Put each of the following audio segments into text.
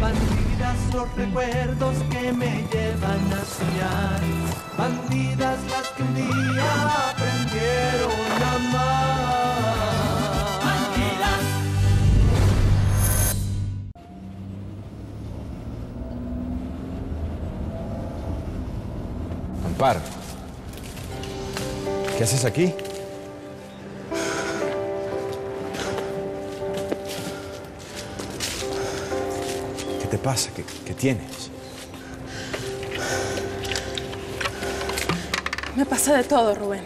Bandidas los recuerdos que me llevan a soñar. Bandidas las que un día aprendieron a amar. Bandidas. Amparo. ¿Qué haces aquí? ¿Qué te pasa? ¿Qué, qué tienes? Me pasa de todo, Rubén.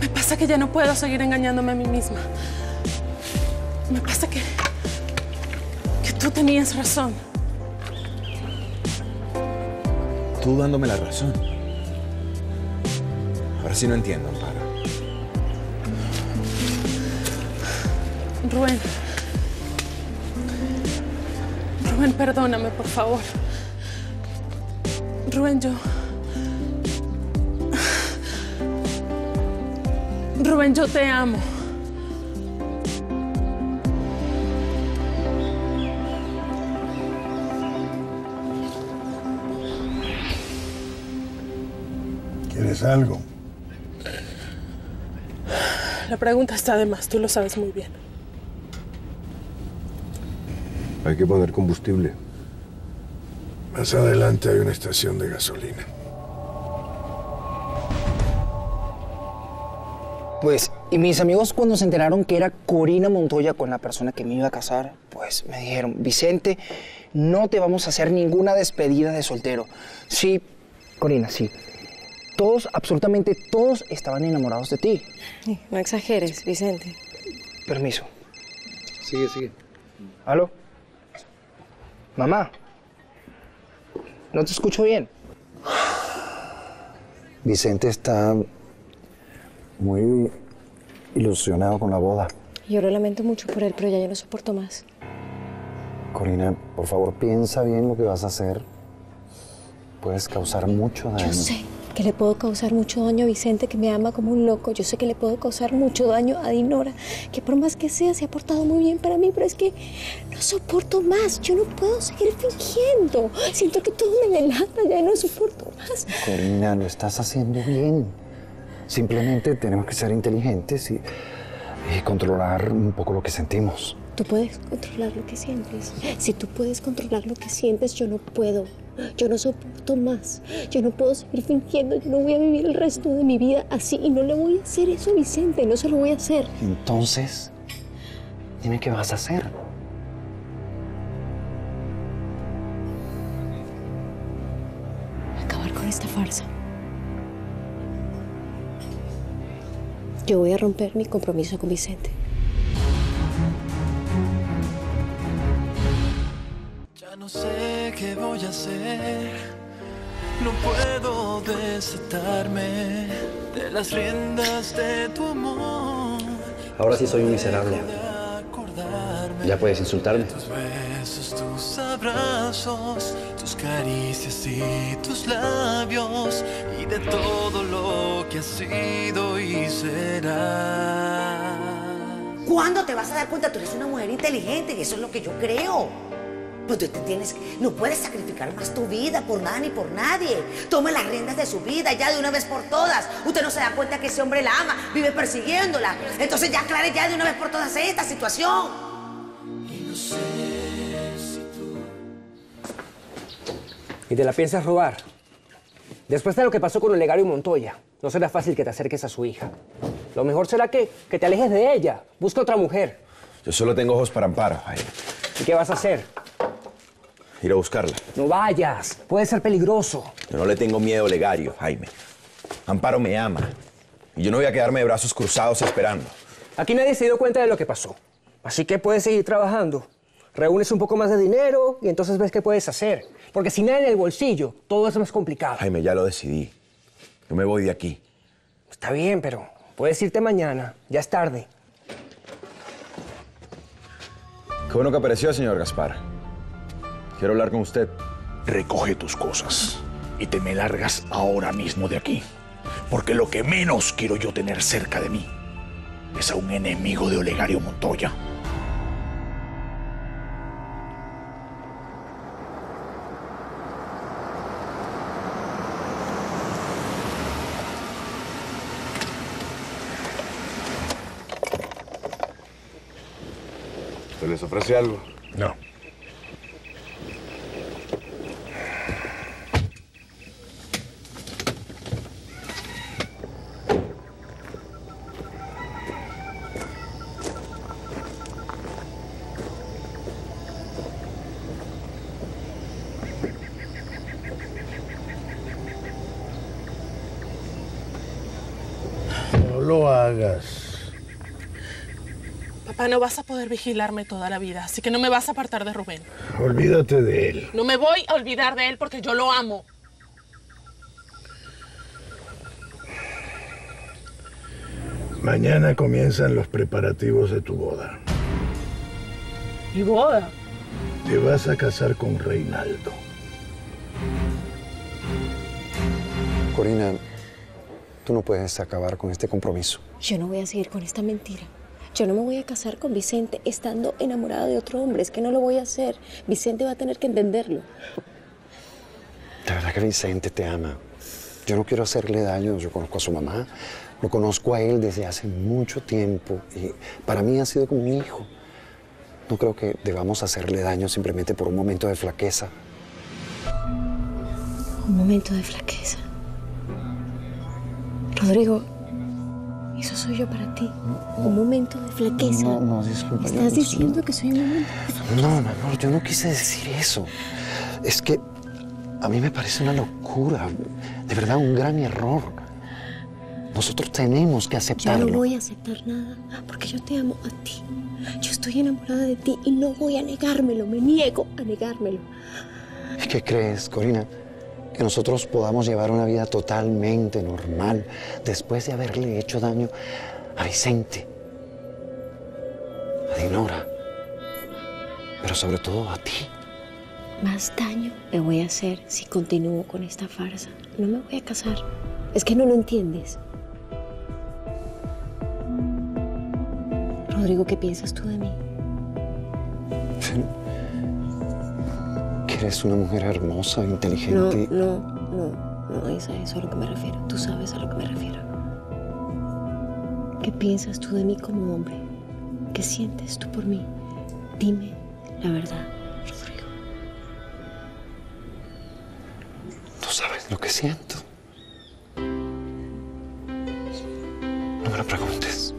Me pasa que ya no puedo seguir engañándome a mí misma. Me pasa que. que tú tenías razón. Tú dándome la razón. Ahora sí no entiendo, Amparo. Rubén. Rubén, perdóname, por favor. Rubén, yo. Rubén, yo te amo. ¿Quieres algo? La pregunta está de más, tú lo sabes muy bien. Hay que poner combustible. Más adelante hay una estación de gasolina. Pues, y mis amigos cuando se enteraron que era Corina Montoya con la persona que me iba a casar, pues me dijeron, Vicente, no te vamos a hacer ninguna despedida de soltero. Sí, Corina, sí. Todos, absolutamente todos estaban enamorados de ti. No exageres, Vicente. Permiso. Sigue, sigue. ¿Aló? Mamá. No te escucho bien. Vicente está muy ilusionado con la boda. Yo lo lamento mucho por él, pero ya yo no soporto más. Corina, por favor, piensa bien lo que vas a hacer. Puedes causar mucho daño. Yo sé que le puedo causar mucho daño a Vicente, que me ama como un loco. Yo sé que le puedo causar mucho daño a Dinora, que por más que sea se ha portado muy bien para mí, pero es que no soporto más. Yo no puedo seguir fingiendo. Siento que todo me delata, ya no soporto más. Corina, lo estás haciendo bien. Simplemente tenemos que ser inteligentes y, y controlar un poco lo que sentimos. Tú puedes controlar lo que sientes. Si tú puedes controlar lo que sientes, yo no puedo. Yo no soporto más. Yo no puedo seguir fingiendo. Yo no voy a vivir el resto de mi vida así y no le voy a hacer eso a Vicente. No se lo voy a hacer. Entonces, dime qué vas a hacer. Acabar con esta farsa. Yo voy a romper mi compromiso con Vicente. Ya no sé qué voy a hacer. No puedo desatarme de las riendas de tu amor. Ahora sí soy un miserable. Ya puedes insultarme. tus besos, tus abrazos, tus caricias y tus labios y de todo lo que has sido y será. ¿Cuándo te vas a dar cuenta? Tú eres una mujer inteligente y eso es lo que yo creo. Pues tú te tienes, no puedes sacrificar más tu vida por nada ni por nadie. Tome las riendas de su vida ya de una vez por todas. Usted no se da cuenta que ese hombre la ama, vive persiguiéndola. Entonces ya aclare ya de una vez por todas esta situación. ¿Y te la piensas robar? Después de lo que pasó con Olegario Montoya, no será fácil que te acerques a su hija. Lo mejor será que, que te alejes de ella. Busca otra mujer. Yo solo tengo ojos para Amparo. Jaime. ¿Y qué vas a hacer? Ir a buscarla. No vayas. Puede ser peligroso. Yo no le tengo miedo a Olegario, Jaime. Amparo me ama. Y yo no voy a quedarme de brazos cruzados esperando. Aquí nadie se dio cuenta de lo que pasó. Así que puedes seguir trabajando. Reúnes un poco más de dinero y entonces ves qué puedes hacer. Porque sin nada en el bolsillo, todo es más complicado. Jaime, ya lo decidí. Yo me voy de aquí. Está bien, pero puedes irte mañana. Ya es tarde. Qué bueno que apareció, señor Gaspar. Quiero hablar con usted. Recoge tus cosas y te me largas ahora mismo de aquí. Porque lo que menos quiero yo tener cerca de mí es a un enemigo de Olegario Montoya. ¿Se les ofrece algo? No. Hagas. Papá, no vas a poder vigilarme toda la vida, así que no me vas a apartar de Rubén. Olvídate de él. No me voy a olvidar de él porque yo lo amo. Mañana comienzan los preparativos de tu boda. ¿Y boda? Te vas a casar con Reinaldo. Corina, tú no puedes acabar con este compromiso. Yo no voy a seguir con esta mentira. Yo no me voy a casar con Vicente estando enamorada de otro hombre. Es que no lo voy a hacer. Vicente va a tener que entenderlo. De verdad que Vicente te ama. Yo no quiero hacerle daño. Yo conozco a su mamá. Lo conozco a él desde hace mucho tiempo. Y para mí ha sido como un hijo. No creo que debamos hacerle daño simplemente por un momento de flaqueza. Un momento de flaqueza. Rodrigo, eso soy yo para ti. Un momento de flaqueza. No, no, disculpa. Estás no, diciendo que soy un momento de flaqueza. No, mi amor, yo no quise decir eso. Es que a mí me parece una locura. De verdad, un gran error. Nosotros tenemos que aceptarlo. no voy a aceptar nada porque yo te amo a ti. Yo estoy enamorada de ti y no voy a negármelo. Me niego a negármelo. ¿Qué crees, Corina? Que nosotros podamos llevar una vida totalmente normal después de haberle hecho daño a Vicente, a Dinora, pero sobre todo a ti. Más daño me voy a hacer si continúo con esta farsa. No me voy a casar. Es que no lo entiendes. Rodrigo, ¿qué piensas tú de mí? Eres una mujer hermosa, No, inteligente. no, no, no es a eso a lo que me refiero. Tú sabes a lo que me refiero. ¿Qué piensas tú de mí como hombre? ¿Qué sientes tú por mí? Dime la verdad, Rodrigo. Tú sabes lo que siento. No me lo preguntes,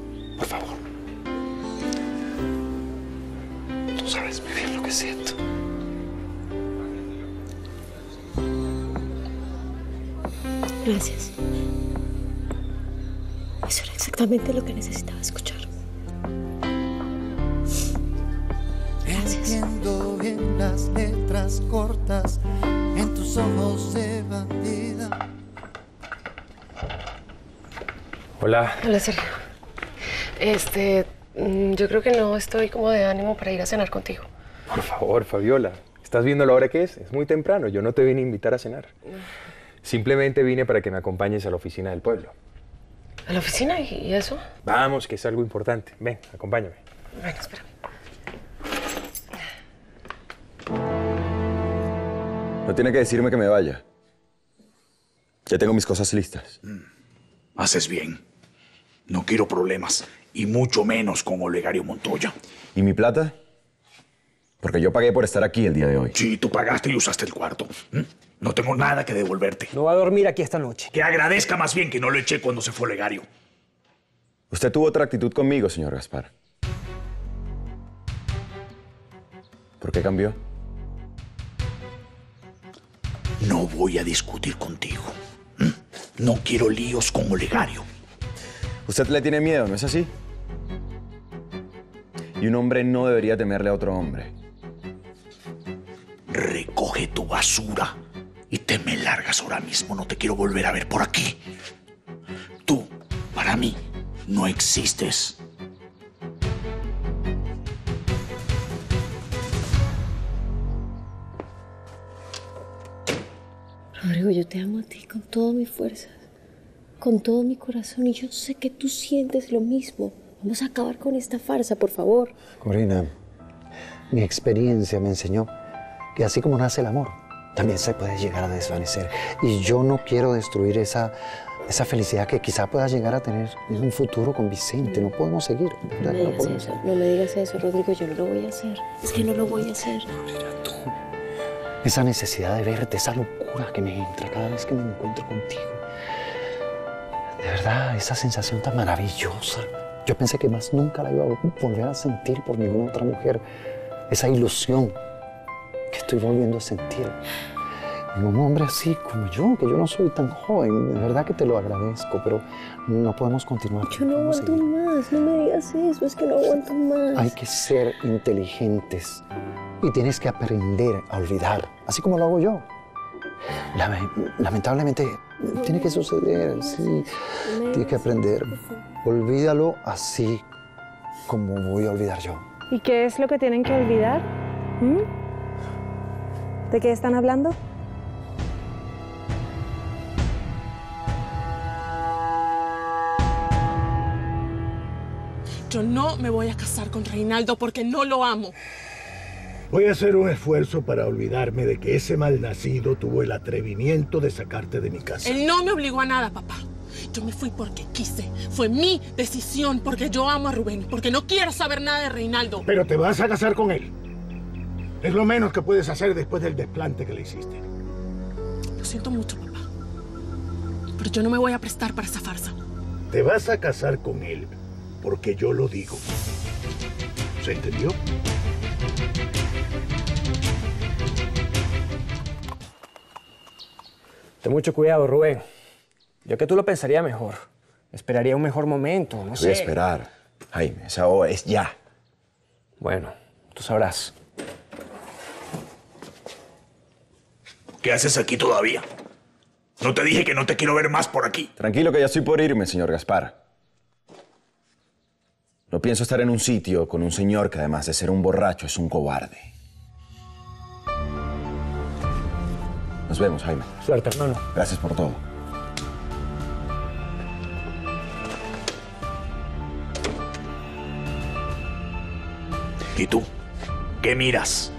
exactamente lo que necesitaba escuchar. Entiendo bien las letras cortas en tus ojos de bandida. Hola. Hola, Sergio. Este, mm, yo creo que no estoy como de ánimo para ir a cenar contigo. Por favor, Fabiola. ¿Estás viendo la hora que es? Es muy temprano. Yo no te vine a invitar a cenar. Simplemente vine para que me acompañes a la oficina del pueblo. ¿A la oficina y eso? Vamos, que es algo importante. Ven, acompáñame. Bueno, espérame. No tiene que decirme que me vaya. Ya tengo mis cosas listas. Haces bien. No quiero problemas, y mucho menos con Olegario Montoya. ¿Y mi plata? Porque yo pagué por estar aquí el día de hoy. Sí, tú pagaste y usaste el cuarto. ¿m? No tengo nada que devolverte. No va a dormir aquí esta noche. Que agradezca más bien que no lo eché cuando se fue Olegario. Usted tuvo otra actitud conmigo, señor Gaspar. ¿Por qué cambió? No voy a discutir contigo. ¿m? No quiero líos con Olegario. Usted le tiene miedo, ¿no es así? Y un hombre no debería temerle a otro hombre. Recoge tu basura y te me largas ahora mismo. No te quiero volver a ver por aquí. Tú, para mí, no existes. Rodrigo, yo te amo a ti con todas mis fuerzas, con todo mi corazón y yo sé que tú sientes lo mismo. Vamos a acabar con esta farsa, por favor. Corina, mi experiencia me enseñó que así como nace el amor, también se puede llegar a desvanecer. Y yo no quiero destruir esa esa felicidad que quizá puedas llegar a tener en un futuro con Vicente. No podemos seguir. No ¿verdad? me No digas podemos. eso, no me digas eso, Rodrigo, yo no lo voy a hacer. Es que no lo voy a hacer. Esa necesidad de verte, esa locura que me entra cada vez que me encuentro contigo. De verdad, esa sensación tan maravillosa. Yo pensé que más nunca la iba a volver a sentir por ninguna otra mujer. Esa ilusión que estoy volviendo a sentir. En un hombre así como yo, que yo no soy tan joven. De verdad que te lo agradezco, pero no podemos continuar. Yo no aguanto más, no me digas eso, es que no aguanto más. Hay que ser inteligentes y tienes que aprender a olvidar, así como lo hago yo. Lame- lamentablemente tiene que suceder, sí. Tienes que aprender. Olvídalo así como voy a olvidar yo. ¿Y qué es lo que tienen que olvidar? ¿Mm? ¿De qué están hablando? Yo no me voy a casar con Reinaldo porque no lo amo. Voy a hacer un esfuerzo para olvidarme de que ese malnacido tuvo el atrevimiento de sacarte de mi casa. Él no me obligó a nada, papá. Yo me fui porque quise. Fue mi decisión porque yo amo a Rubén, porque no quiero saber nada de Reinaldo. Pero te vas a casar con él. Es lo menos que puedes hacer después del desplante que le hiciste. Lo siento mucho, papá. Pero yo no me voy a prestar para esa farsa. Te vas a casar con él porque yo lo digo. ¿Se entendió? Ten mucho cuidado, Rubén. Yo que tú lo pensaría mejor. Esperaría un mejor momento, no Voy a sé. esperar. Jaime, esa hora es ya. Bueno, tú sabrás. ¿Qué haces aquí todavía? No te dije que no te quiero ver más por aquí. Tranquilo que ya estoy por irme, señor Gaspar. No pienso estar en un sitio con un señor que además de ser un borracho es un cobarde. Nos vemos, Jaime. Suerte, hermano. Gracias por todo. ¿Y tú? ¿Qué miras?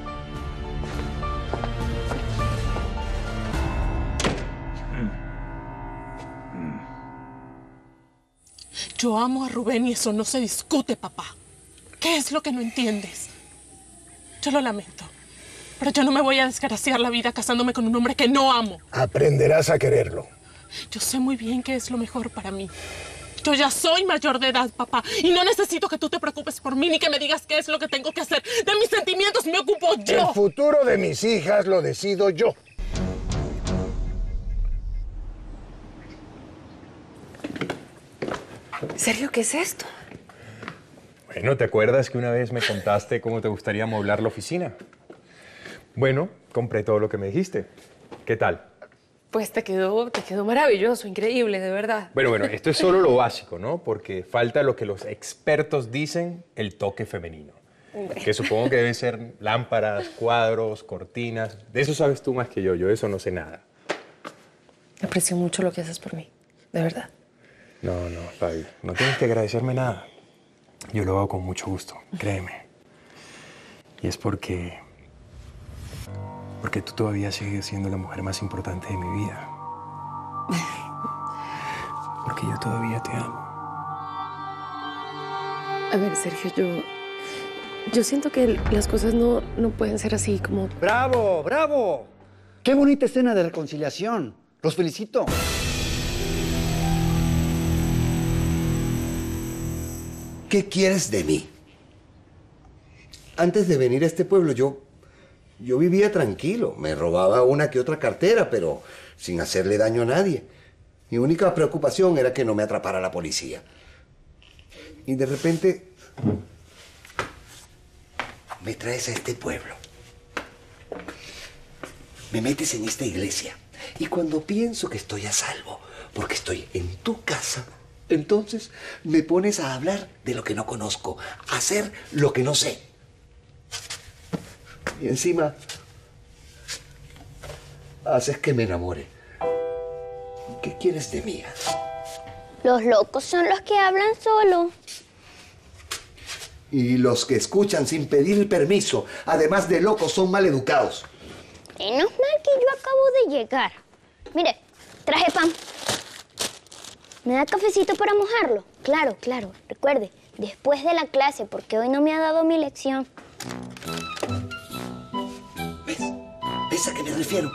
Yo amo a Rubén y eso no se discute, papá. ¿Qué es lo que no entiendes? Yo lo lamento. Pero yo no me voy a desgraciar la vida casándome con un hombre que no amo. Aprenderás a quererlo. Yo sé muy bien qué es lo mejor para mí. Yo ya soy mayor de edad, papá, y no necesito que tú te preocupes por mí ni que me digas qué es lo que tengo que hacer. De mis sentimientos me ocupo yo. El futuro de mis hijas lo decido yo. Sergio, ¿qué es esto? Bueno, ¿te acuerdas que una vez me contaste cómo te gustaría moblar la oficina? Bueno, compré todo lo que me dijiste. ¿Qué tal? Pues te quedó, te quedó maravilloso, increíble, de verdad. Bueno, bueno, esto es solo lo básico, ¿no? Porque falta lo que los expertos dicen, el toque femenino. Que supongo que deben ser lámparas, cuadros, cortinas. De eso sabes tú más que yo, yo de eso no sé nada. Aprecio mucho lo que haces por mí, de verdad. No, no, Fabi, no tienes que agradecerme nada. Yo lo hago con mucho gusto, créeme. Y es porque... Porque tú todavía sigues siendo la mujer más importante de mi vida. Porque yo todavía te amo. A ver, Sergio, yo. Yo siento que las cosas no, no pueden ser así como. ¡Bravo, bravo! ¡Qué bonita escena de reconciliación! Los felicito. ¿Qué quieres de mí? Antes de venir a este pueblo yo yo vivía tranquilo, me robaba una que otra cartera, pero sin hacerle daño a nadie. Mi única preocupación era que no me atrapara la policía. Y de repente me traes a este pueblo. Me metes en esta iglesia. Y cuando pienso que estoy a salvo, porque estoy en tu casa, entonces me pones a hablar de lo que no conozco, a hacer lo que no sé. Y encima haces que me enamore. ¿Qué quieres de mí? Los locos son los que hablan solo. Y los que escuchan sin pedir permiso, además de locos, son maleducados. Menos mal que yo acabo de llegar. Mire, traje pan. ¿Me da cafecito para mojarlo? Claro, claro. Recuerde, después de la clase, porque hoy no me ha dado mi lección. ¿Ves a qué me refiero?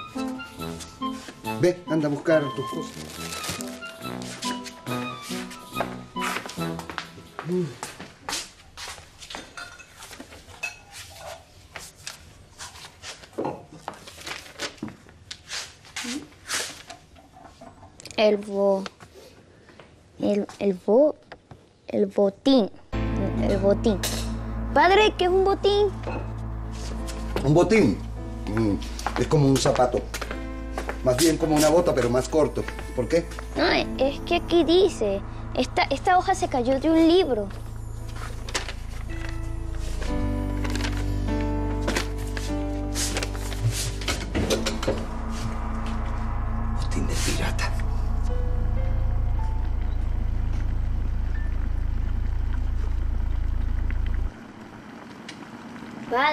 Ve, anda a buscar tus cosas. El bo... El, el bo... El botín. El, el botín. Padre, ¿qué es un botín? Un botín. Mm, es como un zapato. Más bien como una bota, pero más corto. ¿Por qué? No, es que aquí dice... Esta, esta hoja se cayó de un libro.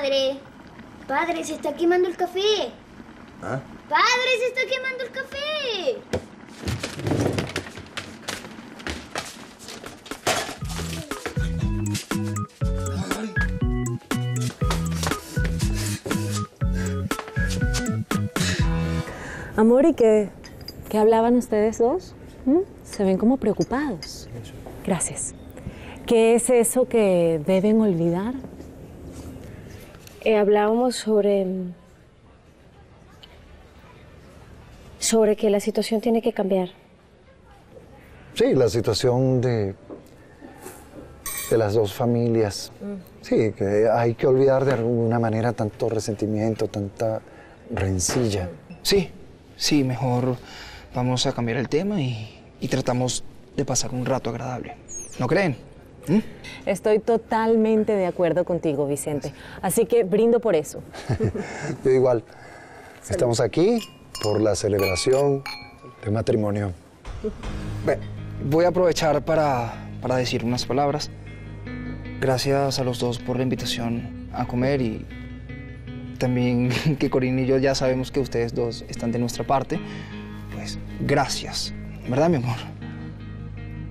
Padre, padre, se está quemando el café. ¿Ah? Padre, se está quemando el café. Amor, ¿y qué, qué hablaban ustedes dos? ¿Mm? Se ven como preocupados. Gracias. ¿Qué es eso que deben olvidar? Eh, hablábamos sobre. sobre que la situación tiene que cambiar. Sí, la situación de, de las dos familias. Sí, que hay que olvidar de alguna manera tanto resentimiento, tanta rencilla. Sí, sí, mejor vamos a cambiar el tema y, y tratamos de pasar un rato agradable. ¿No creen? ¿Mm? Estoy totalmente de acuerdo contigo, Vicente. Así que brindo por eso. Yo igual. Estamos aquí por la celebración de matrimonio. Ve, voy a aprovechar para, para decir unas palabras. Gracias a los dos por la invitación a comer y también que Corina y yo ya sabemos que ustedes dos están de nuestra parte. Pues gracias. ¿Verdad, mi amor?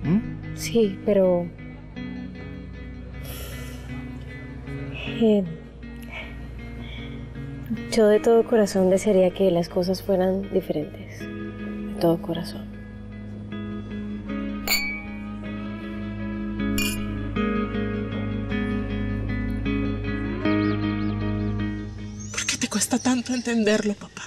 ¿Mm? Sí, pero. Eh, yo de todo corazón desearía que las cosas fueran diferentes. De todo corazón. ¿Por qué te cuesta tanto entenderlo, papá?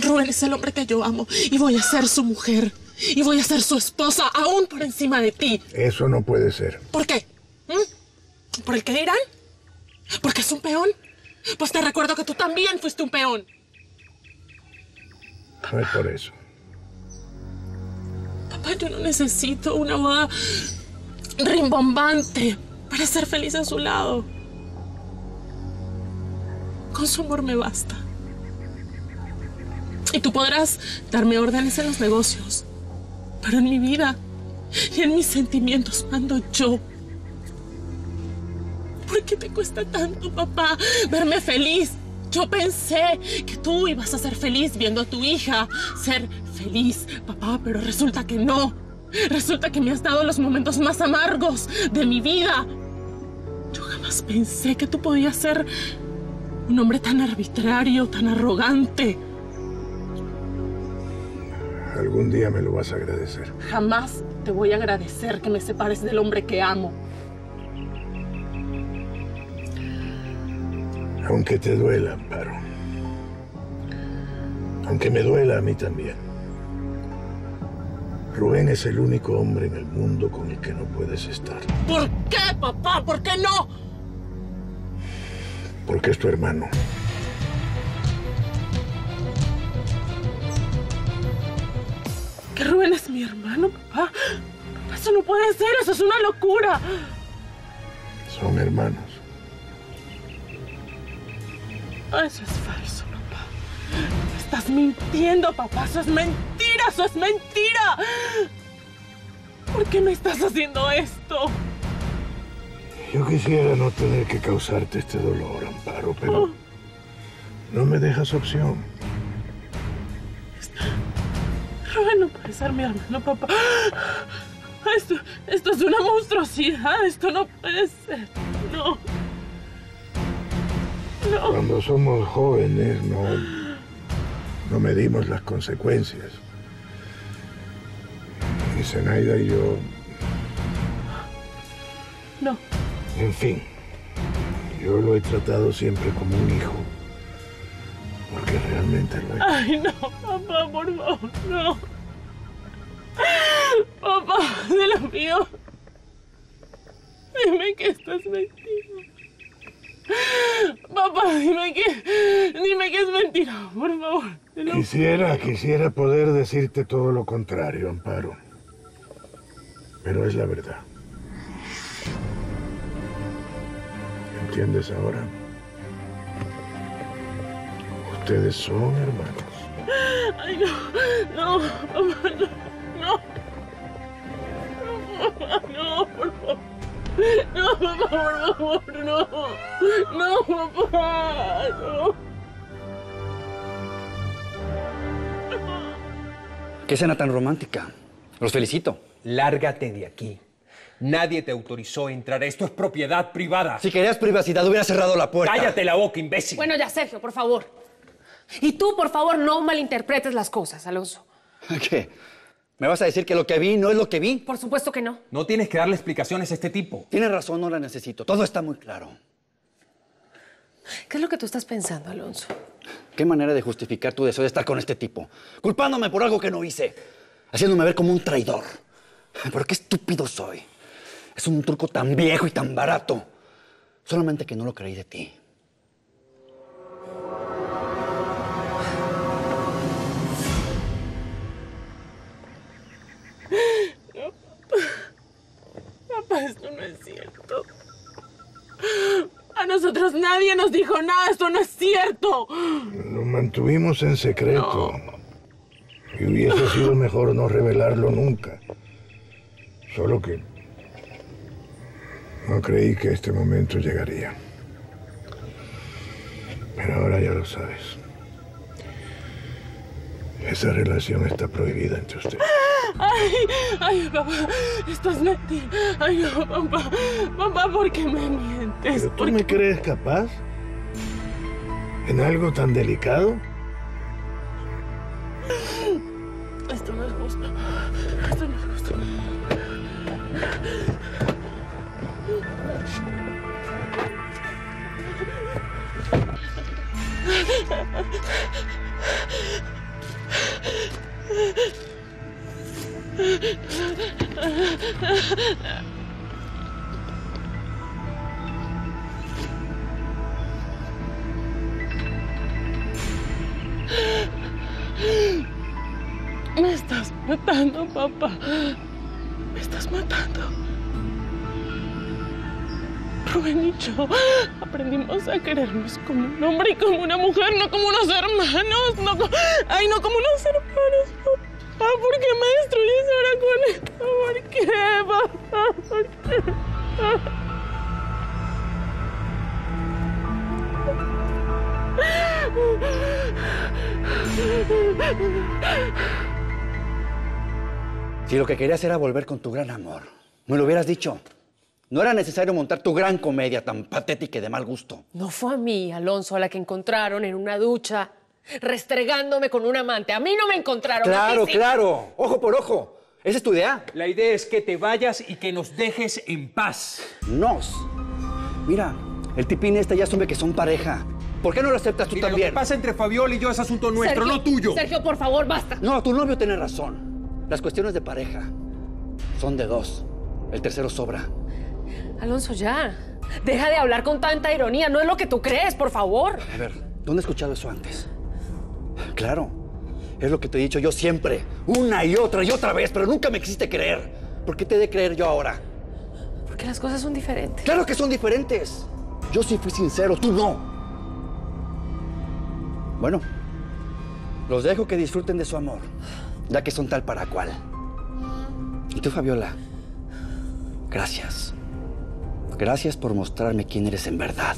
Rubén es el hombre que yo amo y voy a ser su mujer. Y voy a ser su esposa aún por encima de ti. Eso no puede ser. ¿Por qué? ¿Por el que dirán? ¿Porque es un peón? Pues te recuerdo que tú también fuiste un peón. No es por eso. Papá, yo no necesito una boda rimbombante para ser feliz a su lado. Con su amor me basta. Y tú podrás darme órdenes en los negocios, pero en mi vida y en mis sentimientos mando yo. ¿Por qué te cuesta tanto, papá, verme feliz? Yo pensé que tú ibas a ser feliz viendo a tu hija ser feliz, papá, pero resulta que no. Resulta que me has dado los momentos más amargos de mi vida. Yo jamás pensé que tú podías ser un hombre tan arbitrario, tan arrogante. Algún día me lo vas a agradecer. Jamás te voy a agradecer que me separes del hombre que amo. Aunque te duela, Amparo. Aunque me duela a mí también. Rubén es el único hombre en el mundo con el que no puedes estar. ¿Por qué, papá? ¿Por qué no? Porque es tu hermano. ¿Que Rubén es mi hermano, papá? Papá, Eso no puede ser, eso es una locura. Son hermanos. Eso es falso, papá. Estás mintiendo, papá. Eso es mentira, eso es mentira. ¿Por qué me estás haciendo esto? Yo quisiera no tener que causarte este dolor, Amparo, pero no me dejas opción. Rubén no puede ser mi hermano, papá. Esto, esto es una monstruosidad. Esto no puede ser. No. No. Cuando somos jóvenes no, no medimos las consecuencias. Y Zenaida y yo, No. en fin, yo lo he tratado siempre como un hijo. Porque realmente lo es. Ay, no, papá, por favor, no. Papá, de lo mío. Dime que estás metido. Papá, dime que. Dime que es mentira, por favor. lo- Quisiera, quisiera poder decirte todo lo contrario, Amparo. Pero es la verdad. ¿Entiendes ahora? Ustedes son hermanos. Ay, no. No, papá, no. No. Papá, no, por favor. No, papá, por favor, no. No, papá, no. Qué escena tan romántica. Los felicito. Lárgate de aquí. Nadie te autorizó a entrar. Esto es propiedad privada. Si querías privacidad, hubiera cerrado la puerta. Cállate la boca, imbécil. Bueno, ya, Sergio, por favor. Y tú, por favor, no malinterpretes las cosas, Alonso. ¿Qué? ¿Me vas a decir que lo que vi no es lo que vi? Por supuesto que no. No tienes que darle explicaciones a este tipo. Tienes razón, no la necesito. Todo está muy claro. ¿Qué es lo que tú estás pensando, Alonso? ¿Qué manera de justificar tu deseo de estar con este tipo? Culpándome por algo que no hice. Haciéndome ver como un traidor. Pero qué estúpido soy. Es un truco tan viejo y tan barato. Solamente que no lo creí de ti. Papá, esto no es cierto. A nosotros nadie nos dijo nada, esto no es cierto. Lo mantuvimos en secreto. Y hubiese sido mejor no revelarlo nunca. Solo que no creí que este momento llegaría. Pero ahora ya lo sabes. Esa relación está prohibida entre ustedes. Ay, ay, papá, esto es mentira. Ay, no, papá, papá, ¿por qué me mientes? ¿Pero tú me crees capaz? ¿En algo tan delicado? Me estás matando, papá. Me estás matando. Rubén y yo aprendimos a querernos como un hombre y como una mujer, no como unos hermanos. No Ay, no como unos hermanos, papá. ¿Por qué me destruyes ahora con esto? ¿Por qué, papá? ¿Por qué? Si lo que querías era volver con tu gran amor, me lo hubieras dicho. No era necesario montar tu gran comedia tan patética y de mal gusto. No fue a mí, Alonso, a la que encontraron en una ducha, restregándome con un amante. A mí no me encontraron. Claro, sí. claro. Ojo por ojo. Esa es tu idea. La idea es que te vayas y que nos dejes en paz. Nos. Mira, el tipín este ya asume que son pareja. ¿Por qué no lo aceptas tú Mira, lo también? que pasa entre Fabiola y yo es asunto nuestro, Sergio, no tuyo. Sergio, por favor, basta. No, tu novio tiene razón. Las cuestiones de pareja son de dos. El tercero sobra. Alonso, ya. Deja de hablar con tanta ironía. No es lo que tú crees, por favor. A ver, ¿dónde he escuchado eso antes? Claro, es lo que te he dicho yo siempre, una y otra y otra vez, pero nunca me quisiste creer. ¿Por qué te he de creer yo ahora? Porque las cosas son diferentes. Claro que son diferentes. Yo sí fui sincero, tú no. Bueno, los dejo que disfruten de su amor, ya que son tal para cual. Y tú, Fabiola, gracias. Gracias por mostrarme quién eres en verdad.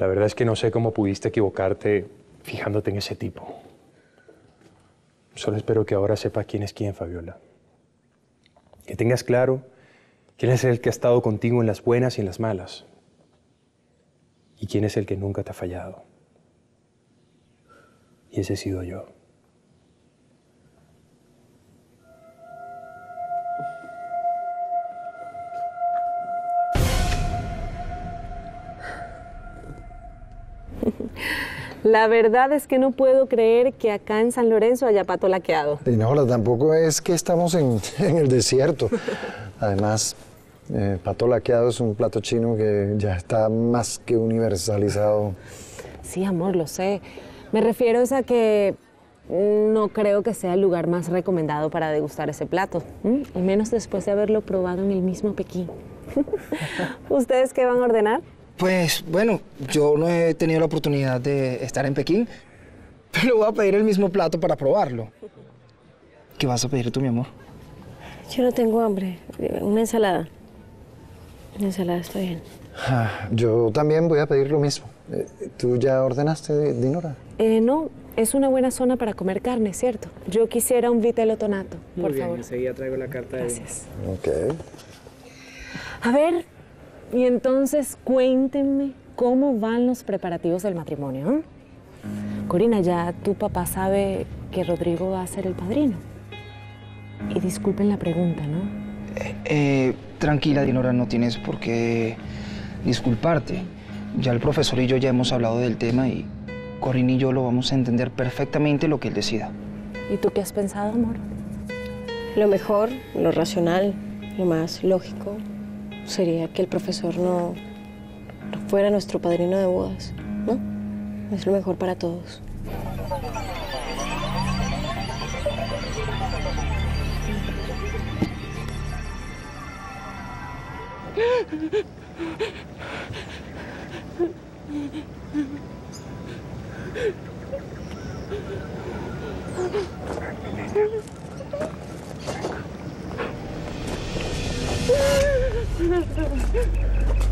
La verdad es que no sé cómo pudiste equivocarte fijándote en ese tipo. Solo espero que ahora sepas quién es quién, Fabiola. Que tengas claro quién es el que ha estado contigo en las buenas y en las malas. Y quién es el que nunca te ha fallado. Y ese he sido yo. La verdad es que no puedo creer que acá en San Lorenzo haya pato laqueado. Y no, tampoco es que estamos en, en el desierto. Además, eh, pato laqueado es un plato chino que ya está más que universalizado. Sí, amor, lo sé. Me refiero es a que no creo que sea el lugar más recomendado para degustar ese plato, y menos después de haberlo probado en el mismo Pekín. ¿Ustedes qué van a ordenar? Pues bueno, yo no he tenido la oportunidad de estar en Pekín, pero voy a pedir el mismo plato para probarlo. ¿Qué vas a pedir tú, mi amor? Yo no tengo hambre. Una ensalada. Una ensalada está bien. Ah, Yo también voy a pedir lo mismo. Eh, ¿Tú ya ordenaste, Dinora? Eh, no, es una buena zona para comer carne, ¿cierto? Yo quisiera un vitello tonato, por favor. enseguida traigo la carta Gracias. Ok. A ver, y entonces cuéntenme cómo van los preparativos del matrimonio. ¿eh? Corina, ya tu papá sabe que Rodrigo va a ser el padrino. Y disculpen la pregunta, ¿no? Eh, tranquila, Dinora, no tienes por qué disculparte. Ya el profesor y yo ya hemos hablado del tema y Corinne y yo lo vamos a entender perfectamente lo que él decida. ¿Y tú qué has pensado, amor? Lo mejor, lo racional, lo más lógico sería que el profesor no, no fuera nuestro padrino de bodas, ¿no? Es lo mejor para todos. Altyazı M.K.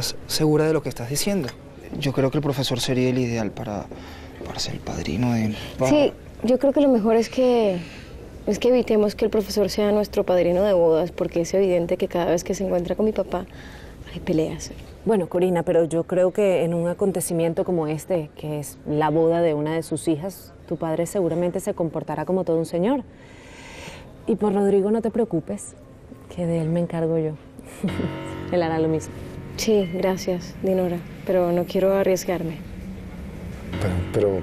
¿Estás segura de lo que estás diciendo? Yo creo que el profesor sería el ideal para, para ser el padrino de... Sí, yo creo que lo mejor es que es que evitemos que el profesor sea nuestro padrino de bodas, porque es evidente que cada vez que se encuentra con mi papá hay peleas. Bueno, Corina, pero yo creo que en un acontecimiento como este, que es la boda de una de sus hijas, tu padre seguramente se comportará como todo un señor. Y por Rodrigo no te preocupes, que de él me encargo yo. él hará lo mismo. Sí, gracias, Dinora, pero no quiero arriesgarme. Pero, pero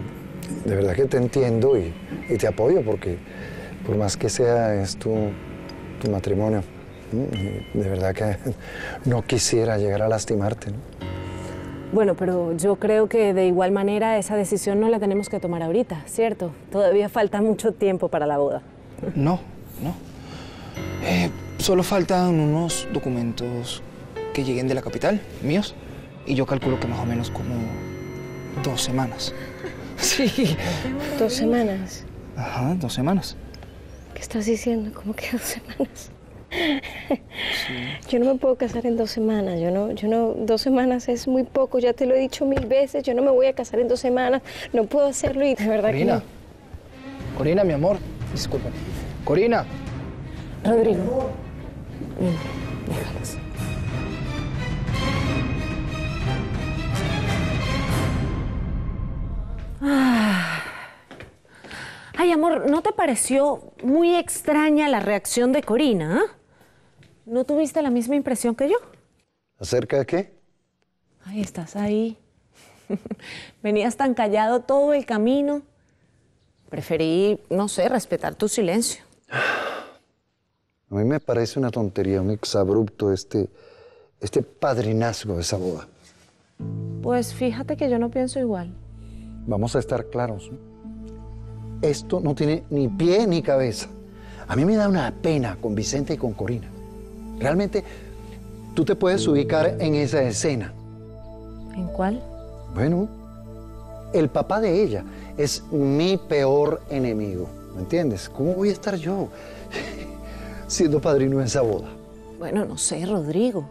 de verdad que te entiendo y, y te apoyo porque por más que sea es tu, tu matrimonio. De verdad que no quisiera llegar a lastimarte. ¿no? Bueno, pero yo creo que de igual manera esa decisión no la tenemos que tomar ahorita, ¿cierto? Todavía falta mucho tiempo para la boda. No, no. Eh, solo faltan unos documentos que lleguen de la capital, míos, y yo calculo que más o menos como dos semanas. Sí. ¿Dos semanas? Ajá, dos semanas. ¿Qué estás diciendo? ¿Cómo que dos semanas? Yo no me puedo casar en dos semanas. Yo no, yo no, dos semanas es muy poco. Ya te lo he dicho mil veces. Yo no me voy a casar en dos semanas. No puedo hacerlo y de verdad Corina. que no. Corina, mi amor, disculpa. Corina. Rodrigo. Ay, amor, ¿no te pareció muy extraña la reacción de Corina? ah? ¿No tuviste la misma impresión que yo? ¿Acerca de qué? Ay, estás ahí. Venías tan callado todo el camino. Preferí, no sé, respetar tu silencio. A mí me parece una tontería, un exabrupto este, este padrinazgo de esa boda. Pues fíjate que yo no pienso igual. Vamos a estar claros. ¿no? Esto no tiene ni pie ni cabeza. A mí me da una pena con Vicente y con Corina. Realmente, tú te puedes ubicar en esa escena. ¿En cuál? Bueno, el papá de ella es mi peor enemigo. ¿Me entiendes? ¿Cómo voy a estar yo siendo padrino de esa boda? Bueno, no sé, Rodrigo.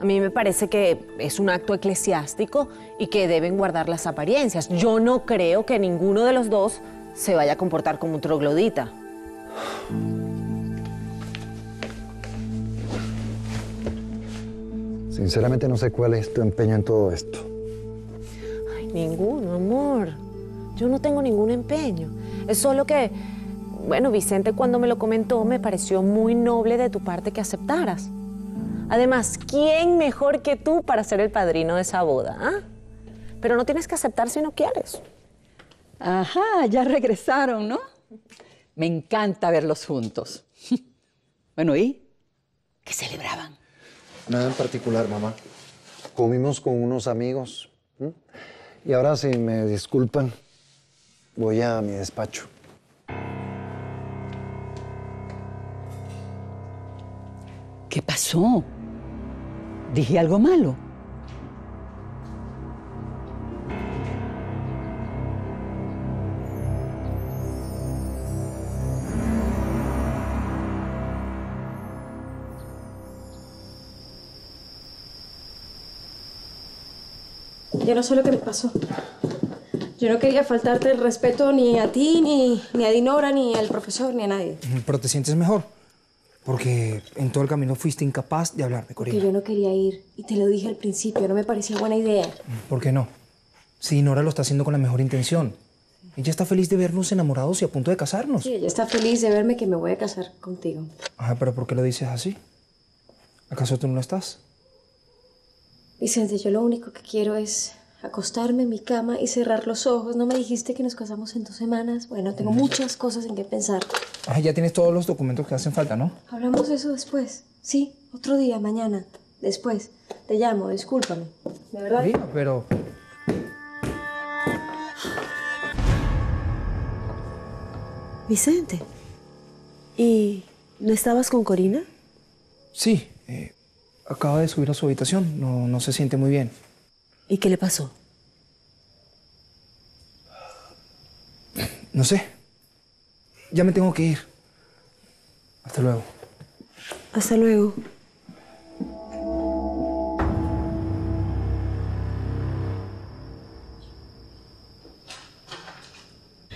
A mí me parece que es un acto eclesiástico y que deben guardar las apariencias. Yo no creo que ninguno de los dos se vaya a comportar como un troglodita. Sinceramente no sé cuál es tu empeño en todo esto. Ay, ninguno, amor. Yo no tengo ningún empeño. Es solo que, bueno, Vicente cuando me lo comentó me pareció muy noble de tu parte que aceptaras. Además, ¿quién mejor que tú para ser el padrino de esa boda? ah? Pero no tienes que aceptar si no quieres. Ajá, ya regresaron, ¿no? Me encanta verlos juntos. Bueno, ¿y? ¿Qué celebraban? Nada en particular, mamá. Comimos con unos amigos. Y ahora, si me disculpan, voy a mi despacho. ¿Qué pasó? ¿Dije algo malo? Yo no sé lo que me pasó. Yo no quería faltarte el respeto ni a ti, ni, ni a Dinora, ni al profesor, ni a nadie. Pero te sientes mejor. Porque en todo el camino fuiste incapaz de hablarme, Que Corina. yo no quería ir. Y te lo dije al principio, no me parecía buena idea. ¿Por qué no? Si Nora lo está haciendo con la mejor intención. Ella está feliz de vernos enamorados y a punto de casarnos. Sí, ella está feliz de verme que me voy a casar contigo. Ajá, pero ¿por qué lo dices así? ¿Acaso tú no lo estás? Vicente, yo lo único que quiero es acostarme en mi cama y cerrar los ojos. ¿No me dijiste que nos casamos en dos semanas? Bueno, tengo muchas cosas en que pensar. Ay, ya tienes todos los documentos que hacen falta, ¿no? Hablamos de eso después. Sí, otro día, mañana. Después. Te llamo, discúlpame. ¿De verdad? Sí, pero... Vicente. ¿Y no estabas con Corina? Sí, eh, acaba de subir a su habitación. No, no se siente muy bien. ¿Y qué le pasó? No sé. Ya me tengo que ir. Hasta luego. Hasta luego.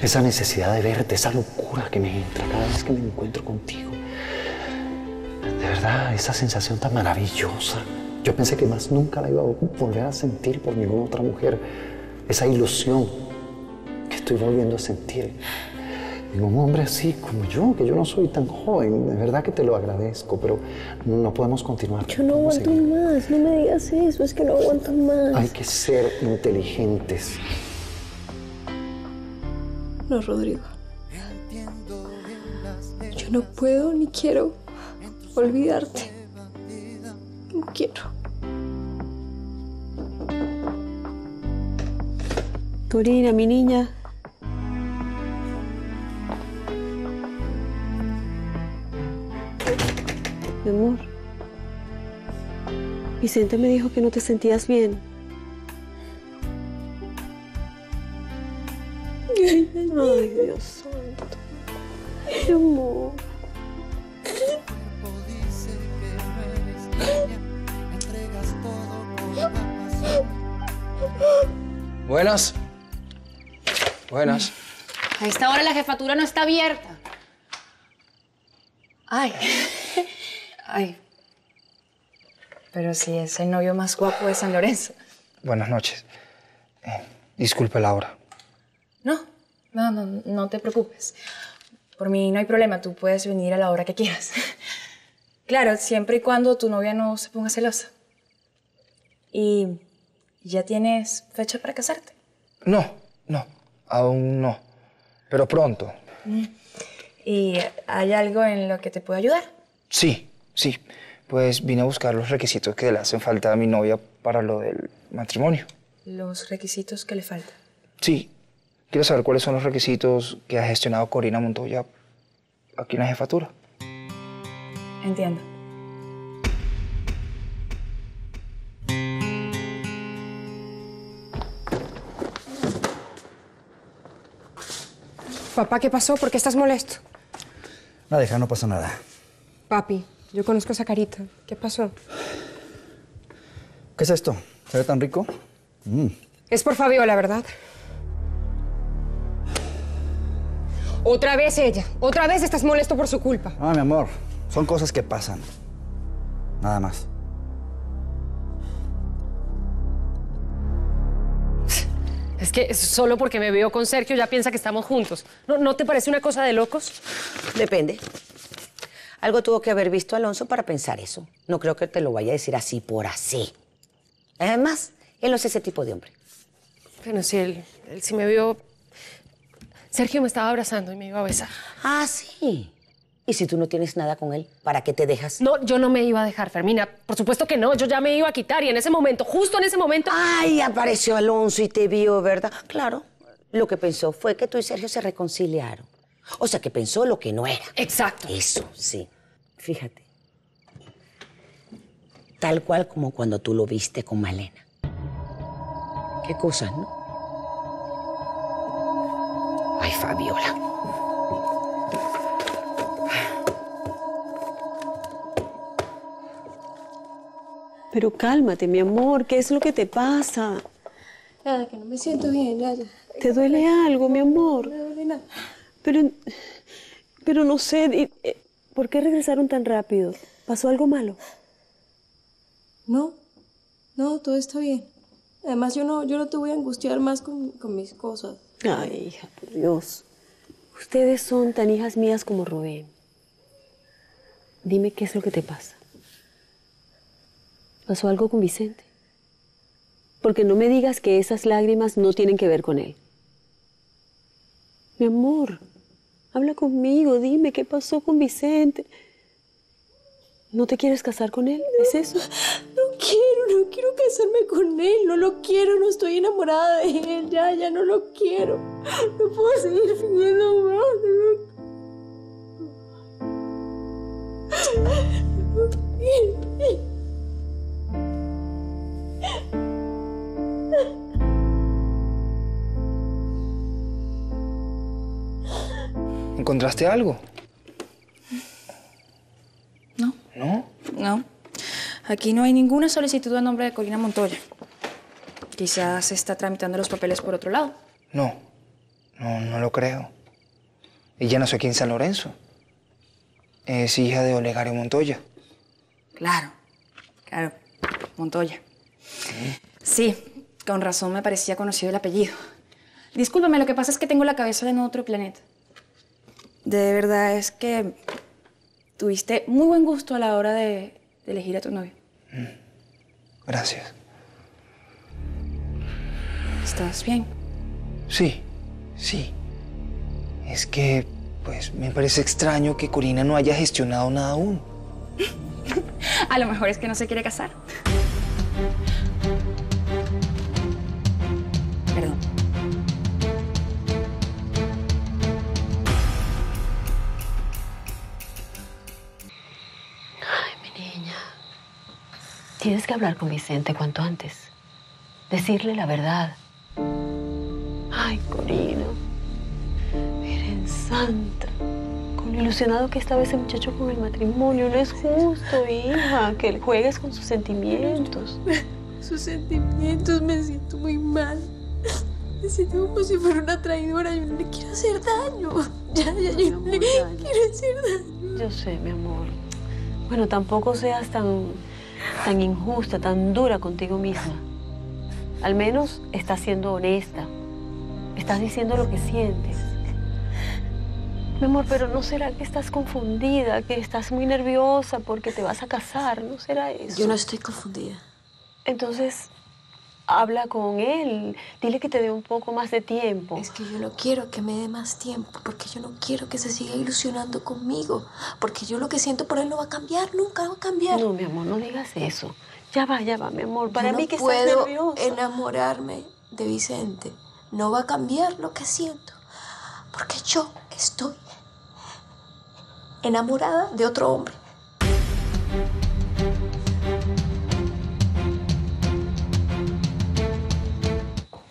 Esa necesidad de verte, esa locura que me entra cada vez que me encuentro contigo. De verdad, esa sensación tan maravillosa. Yo pensé que más nunca la iba a volver a sentir por ninguna otra mujer. Esa ilusión que estoy volviendo a sentir. En un hombre así como yo, que yo no soy tan joven. De verdad que te lo agradezco, pero no podemos continuar. Yo no aguanto seguir. más, no me digas eso, es que no aguanto más. Hay que ser inteligentes. No, Rodrigo. Yo no puedo ni quiero olvidarte. No quiero. Mi niña. Mi amor. Vicente me dijo que no te sentías bien. Ay, Dios santo. Mi amor. Buenas. Buenas. A esta hora la jefatura no está abierta. Ay. Ay. Pero si es el novio más guapo de San Lorenzo. Buenas noches. Eh, disculpe la hora. No, no, no, no te preocupes. Por mí no hay problema, tú puedes venir a la hora que quieras. Claro, siempre y cuando tu novia no se ponga celosa. ¿Y ya tienes fecha para casarte? No, no. Aún no. Pero pronto. Mm. ¿Y hay algo en lo que te pueda ayudar? Sí, sí. Pues vine a buscar los requisitos que le hacen falta a mi novia para lo del matrimonio. Los requisitos que le faltan. Sí. Quiero saber cuáles son los requisitos que ha gestionado Corina Montoya aquí en la jefatura. Entiendo. Papá, ¿qué pasó? ¿Por qué estás molesto? Nada, hija, no pasa nada. Papi, yo conozco esa carita. ¿Qué pasó? ¿Qué es esto? ¿Se ve tan rico? Mm. Es por Fabiola, ¿verdad? Otra vez ella. Otra vez estás molesto por su culpa. Ah, mi amor, son cosas que pasan. Nada más. Es que solo porque me veo con Sergio ya piensa que estamos juntos. ¿No, ¿no te parece una cosa de locos? Depende. Algo tuvo que haber visto Alonso para pensar eso. No creo que te lo vaya a decir así por así. Además, él no es ese tipo de hombre. Bueno, si él, él sí me vio... Sergio me estaba abrazando y me iba a besar. Ah, sí. ¿Y si tú no tienes nada con él, para qué te dejas? No, yo no me iba a dejar, Fermina. Por supuesto que no. Yo ya me iba a quitar y en ese momento, justo en ese momento... Ay, apareció Alonso y te vio, ¿verdad? Claro. Lo que pensó fue que tú y Sergio se reconciliaron. O sea, que pensó lo que no era. Exacto. Eso, sí. Fíjate. Tal cual como cuando tú lo viste con Malena. Qué cosas, ¿no? Ay, Fabiola. Pero cálmate, mi amor, ¿qué es lo que te pasa? Nada, que no me siento bien, ya, ya. ¿Te duele algo, mi amor? No me duele nada. Pero, pero no sé, eh, ¿por qué regresaron tan rápido? ¿Pasó algo malo? No, no, todo está bien. Además, yo no, yo no te voy a angustiar más con, con mis cosas. Ay, hija, por Dios. Ustedes son tan hijas mías como Rubén. Dime qué es lo que te pasa. ¿Pasó algo con Vicente? Porque no me digas que esas lágrimas no tienen que ver con él. Mi amor, habla conmigo, dime qué pasó con Vicente. ¿No te quieres casar con él? ¿Es eso? No quiero, no quiero casarme con él, no lo quiero, no estoy enamorada de él, ya, ya no lo quiero. No puedo seguir fingiendo más. no. ¿Encontraste algo? No. ¿No? No. Aquí no hay ninguna solicitud a nombre de Corina Montoya. Quizás se está tramitando los papeles por otro lado. No. No, no lo creo. Ella nació aquí en San Lorenzo. Es hija de Olegario Montoya. Claro, claro. Montoya. Sí, con razón me parecía conocido el apellido. Discúlpame, lo que pasa es que tengo la cabeza en otro planeta. De verdad es que tuviste muy buen gusto a la hora de, de elegir a tu novio. Gracias. ¿Estás bien? Sí, sí. Es que, pues, me parece extraño que Corina no haya gestionado nada aún. A lo mejor es que no se quiere casar. Tienes que hablar con Vicente cuanto antes. Decirle la verdad. Ay, Corina. Virgen Santa. Con lo ilusionado que estaba ese muchacho con el matrimonio. No es justo, hija, que juegues con sus sentimientos. Sus sentimientos, me siento muy mal. Me siento como si fuera una traidora. Yo no le quiero hacer daño. Ya, ya, yo no le quiero hacer daño. Yo sé, mi amor. Bueno, tampoco seas tan, tan injusta, tan dura contigo misma. Al menos estás siendo honesta. Estás diciendo lo que sientes. Mi amor, pero ¿no será que estás confundida, que estás muy nerviosa porque te vas a casar? ¿No será eso? Yo no estoy confundida. Entonces, habla con él. Dile que te dé un poco más de tiempo. Es que yo no quiero que me dé más tiempo, porque yo no quiero que se siga ilusionando conmigo, porque yo lo que siento por él no va a cambiar, nunca va a cambiar. No, mi amor, no digas eso. Ya va, ya va, mi amor. Para Yo mí no que puedo nerviosa. enamorarme de Vicente. No va a cambiar lo que siento, porque yo estoy enamorada de otro hombre.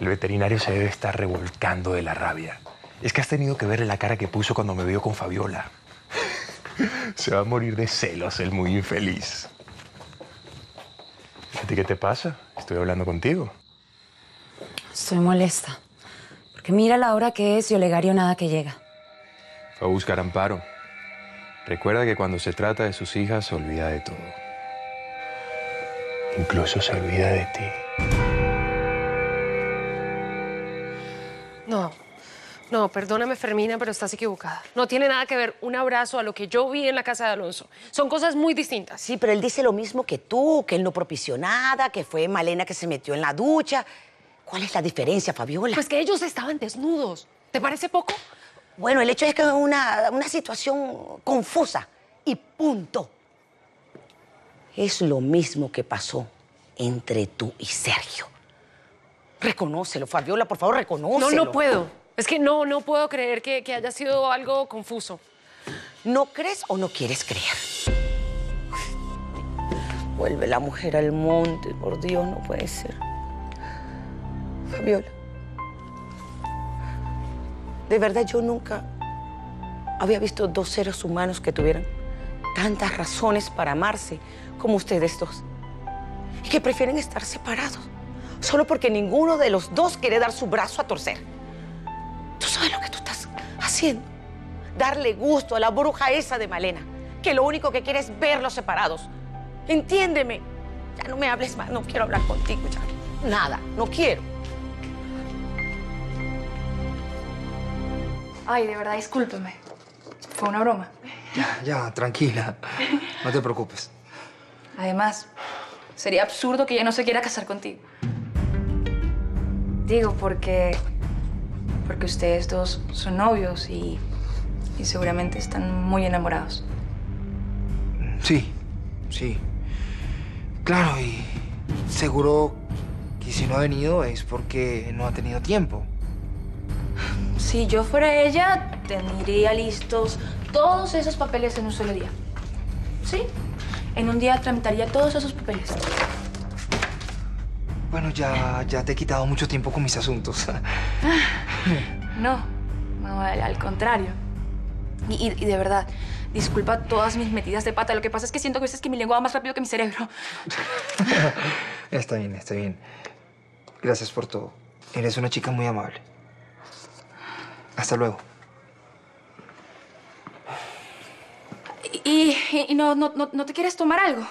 El veterinario se debe estar revolcando de la rabia. Es que has tenido que ver la cara que puso cuando me vio con Fabiola. Se va a morir de celos, el muy infeliz. ¿A ti qué te pasa? Estoy hablando contigo. Estoy molesta. Porque mira la hora que es y Olegario nada que llega. Fue a buscar amparo. Recuerda que cuando se trata de sus hijas se olvida de todo. Incluso se olvida de ti. No, perdóname, Fermina, pero estás equivocada. No tiene nada que ver un abrazo a lo que yo vi en la casa de Alonso. Son cosas muy distintas. Sí, pero él dice lo mismo que tú, que él no propició nada, que fue Malena que se metió en la ducha. ¿Cuál es la diferencia, Fabiola? Pues que ellos estaban desnudos. ¿Te parece poco? Bueno, el hecho es que es una, una situación confusa y punto. Es lo mismo que pasó entre tú y Sergio. Reconócelo, Fabiola, por favor, No, reconócelo. no puedo. Es que no, no puedo creer que, que haya sido algo confuso. ¿No crees o no quieres creer? Vuelve la mujer al monte, por Dios, no puede ser. Fabiola. De verdad, yo nunca había visto dos seres humanos que tuvieran tantas razones para amarse como ustedes dos. Y que prefieren estar separados, solo porque ninguno de los dos quiere dar su brazo a torcer. ¿Tú sabes lo que tú estás haciendo? Darle gusto a la bruja esa de Malena, que lo único que quiere es verlos separados. Entiéndeme. Ya no me hables más, no quiero hablar contigo ya. Nada, no quiero. Ay, de verdad, discúlpeme. Fue una broma. Ya, ya, tranquila. No te preocupes. Además, sería absurdo que ella no se quiera casar contigo. Digo, porque. Porque ustedes dos son novios y. y seguramente están muy enamorados. Sí, sí. Claro, y seguro que si no ha venido es porque no ha tenido tiempo. Si yo fuera ella, tendría listos todos esos papeles en un solo día. ¿Sí? En un día tramitaría todos esos papeles. Bueno, ya, ya te he quitado mucho tiempo con mis asuntos. No, no, al, al contrario. Y, y- y de verdad, disculpa todas mis metidas de pata. Lo que pasa es que siento que a veces que mi lengua va más rápido que mi cerebro. está bien, está bien. Gracias por todo. Eres una chica muy amable. Hasta luego. ¿Y, y- y no, no, no, no te quieres tomar algo?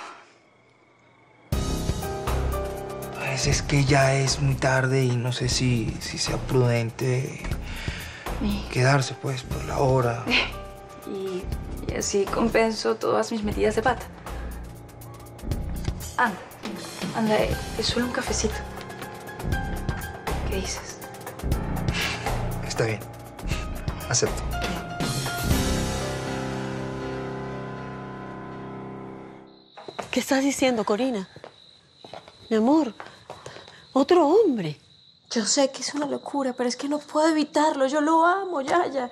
Pues es que ya es muy tarde y no sé si, si sea prudente quedarse, pues, por la hora. Y, y así compenso todas mis metidas de pata. Anda, anda, eh, es solo un cafecito. ¿Qué dices? Está bien. Acepto. ¿Qué estás diciendo, Corina? Mi amor, otro hombre. Yo sé que es una locura, pero es que no puedo evitarlo. Yo lo amo, Yaya.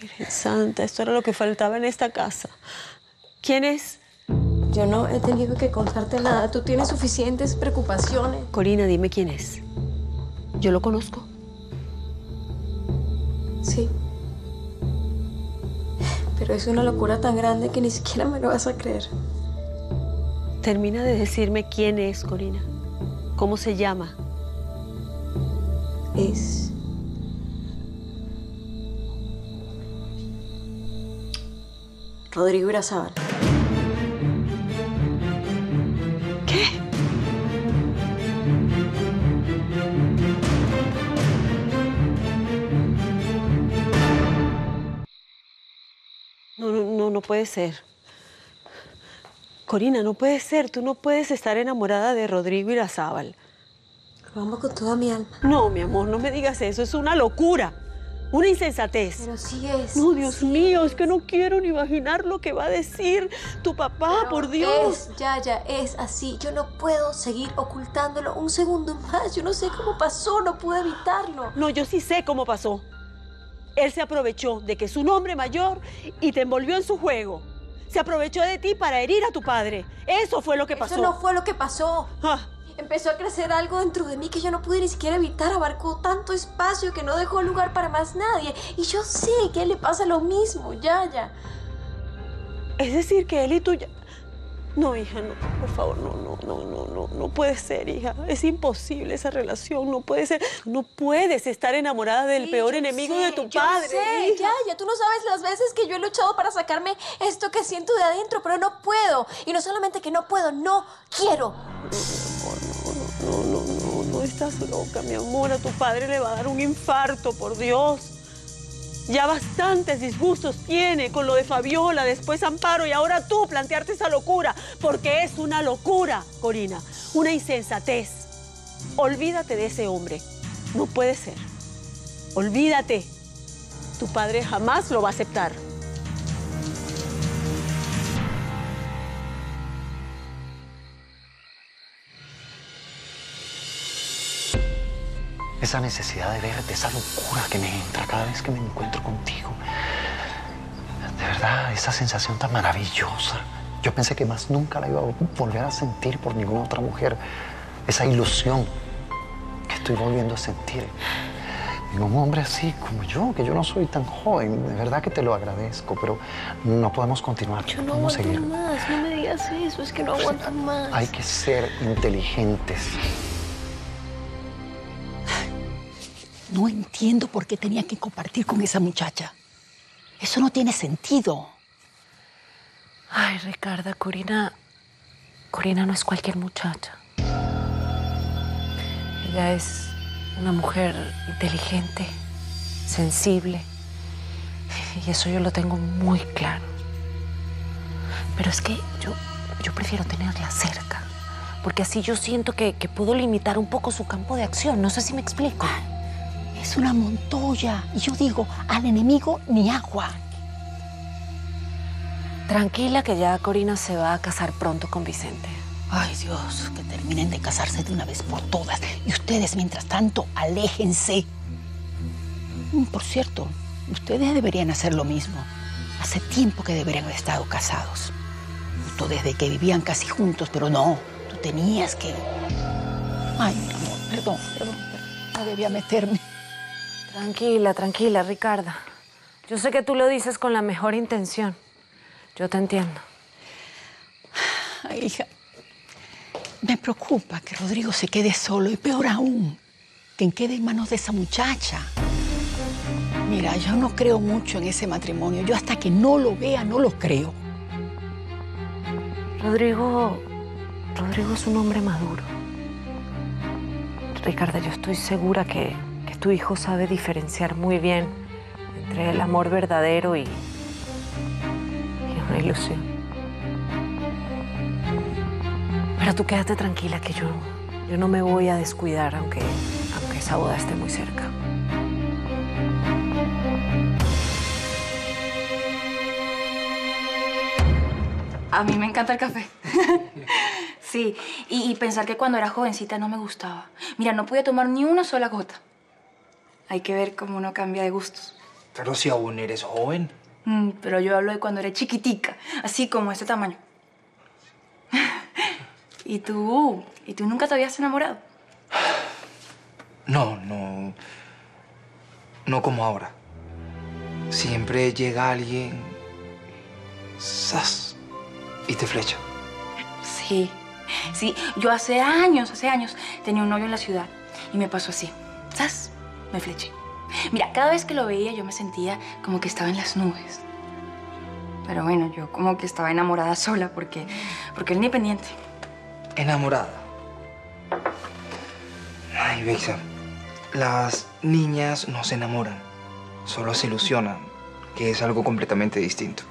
Virgen Santa, esto era lo que faltaba en esta casa. ¿Quién es? Yo no he tenido que contarte nada. Tú tienes suficientes preocupaciones. Corina, dime quién es. ¿Yo lo conozco? Sí. Pero es una locura tan grande que ni siquiera me lo vas a creer. Termina de decirme quién es, Corina. ¿Cómo se llama? Es. Rodrigo Irazábal. ¿Qué? No, no, no, no puede ser. Corina, no puede ser. Tú no puedes estar enamorada de Rodrigo Irazábal. Lo amo con toda mi alma. No, mi amor, no me digas eso. Es una locura. Una insensatez. Pero sí es. No, Dios mío, es que no quiero ni imaginar lo que va a decir tu papá, Pero por Dios. Es, ya, ya, es así. Yo no puedo seguir ocultándolo un segundo más. Yo no sé cómo pasó, no pude evitarlo. No, yo sí sé cómo pasó. Él se aprovechó de que es un hombre mayor y te envolvió en su juego. Se aprovechó de ti para herir a tu padre. Eso fue lo que pasó. Eso no fue lo que pasó. Ah. Empezó a crecer algo dentro de mí que yo no pude ni siquiera evitar. Abarcó tanto espacio que no dejó lugar para más nadie. Y yo sé que a él le pasa lo mismo, ya, ya. Es decir, que él y tú ya... No, hija, no, por favor, no, no, no, no, no, no puede ser, hija. Es imposible esa relación, no puede ser. No puedes estar enamorada del Sí, peor enemigo sé, de tu yo padre. sé, hija. ya, ya tú no sabes las veces que yo he luchado para sacarme esto que siento de adentro, pero no puedo. Y no solamente que no puedo, no quiero. No, no, no, no estás loca, mi amor. A tu padre le va a dar un infarto, por Dios. Ya bastantes disgustos tiene con lo de Fabiola, después Amparo y ahora tú plantearte esa locura, porque es una locura, Corina, una insensatez. Olvídate de ese hombre. No puede ser. Olvídate. Tu padre jamás lo va a aceptar. Esa necesidad de verte, esa locura que me entra cada vez que me encuentro contigo. De verdad, esa sensación tan maravillosa. Yo pensé que más nunca la iba a volver a sentir por ninguna otra mujer. Esa ilusión que estoy volviendo a sentir. En un hombre así como yo, que yo no soy tan joven. De verdad que te lo agradezco, pero no podemos continuar. Yo no podemos seguir. más, no me digas eso, es que no aguanto más. Hay que ser inteligentes. No entiendo por qué tenía que compartir con esa muchacha. Eso no tiene sentido. Ay, Ricarda, Corina. Corina no es cualquier muchacha. Ella es una mujer inteligente, sensible. Y eso yo lo tengo muy claro. Pero es que yo, yo prefiero tenerla cerca. Porque así yo siento que, que puedo limitar un poco su campo de acción. No sé si me explico. Es una montoya. Y yo digo, al enemigo ni agua. Tranquila que ya Corina se va a casar pronto con Vicente. Ay, Dios, que terminen de casarse de una vez por todas. Y ustedes, mientras tanto, aléjense. Mm, Por cierto, ustedes deberían hacer lo mismo. Hace tiempo que deberían haber estado casados. Justo desde que vivían casi juntos, pero no, tú tenías que... Ay, mi amor, perdón, perdón, perdón. No debía meterme. Tranquila, tranquila, Ricarda. Yo sé que tú lo dices con la mejor intención. Yo te entiendo. Ay, hija, me preocupa que Rodrigo se quede solo y peor aún, que quede en manos de esa muchacha. Mira, yo no creo mucho en ese matrimonio. Yo hasta que no lo vea, no lo creo. Rodrigo. Rodrigo es un hombre maduro. Ricarda, yo estoy segura que, que tu hijo sabe diferenciar muy bien entre el amor verdadero y, y una ilusión. Pero tú quédate tranquila que yo, yo no me voy a descuidar aunque, aunque esa boda esté muy cerca. A mí me encanta el café. sí, y, y pensar que cuando era jovencita no me gustaba. Mira, no podía tomar ni una sola gota. Hay que ver cómo uno cambia de gustos. Pero si aún eres joven. Mm, pero yo hablo de cuando era chiquitica, así como este tamaño. ¿Y tú? ¿Y tú nunca te habías enamorado? No, no. No como ahora. Siempre llega alguien. ¡Sas! Y te flecha. Sí, sí. Yo hace años, hace años, tenía un novio en la ciudad y me pasó así. ¿Sabes? Me fleché. Mira, cada vez que lo veía yo me sentía como que estaba en las nubes. Pero bueno, yo como que estaba enamorada sola porque, porque él ni pendiente. Enamorada. Ay, Bexa. Las niñas no se enamoran. Solo se ilusionan, que es algo completamente distinto.